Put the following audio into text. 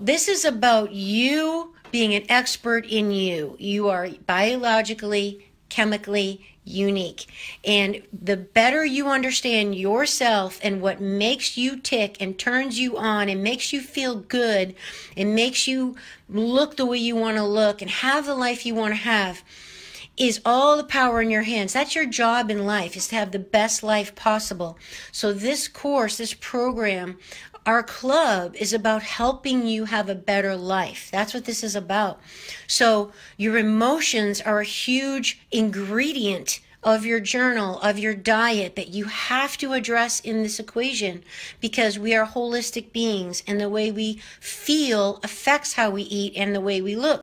This is about you being an expert in you. You are biologically, chemically unique. And the better you understand yourself and what makes you tick and turns you on and makes you feel good and makes you look the way you want to look and have the life you want to have is all the power in your hands. That's your job in life is to have the best life possible. So this course, this program, our club is about helping you have a better life. That's what this is about. So your emotions are a huge ingredient of your journal, of your diet that you have to address in this equation because we are holistic beings and the way we feel affects how we eat and the way we look.